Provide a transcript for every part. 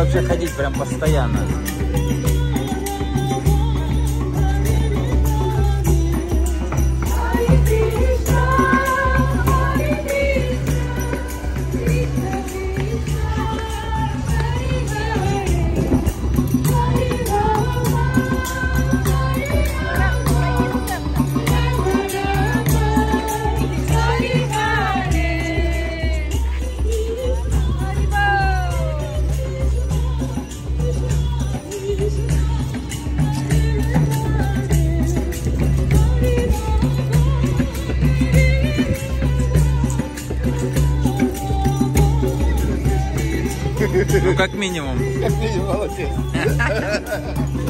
вообще ходить прям постоянно. Ну, как минимум. Молодец.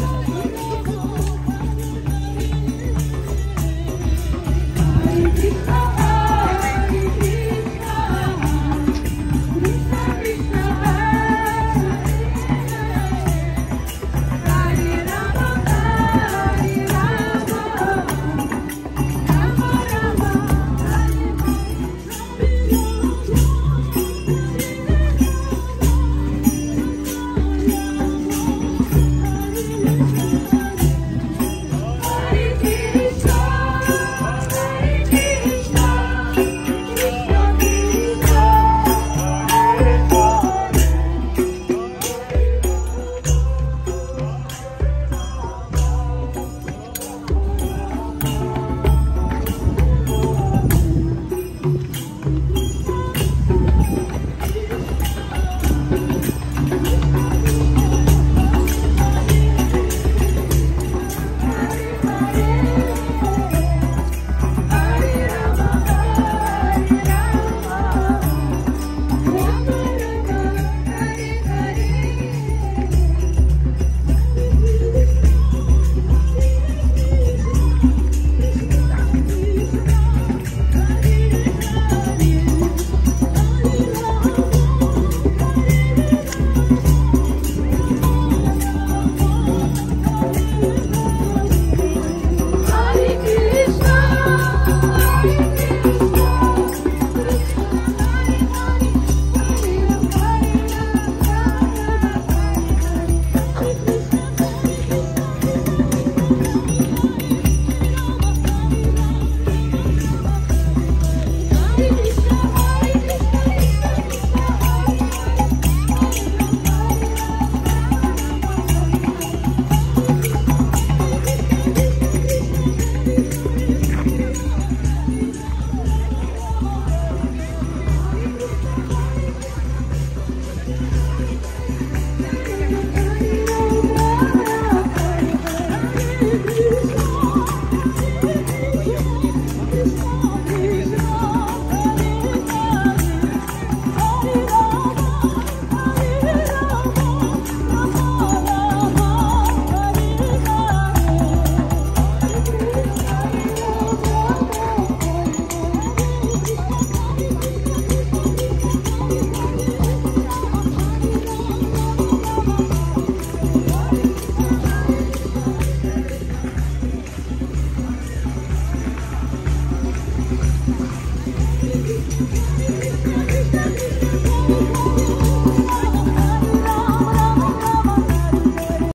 Música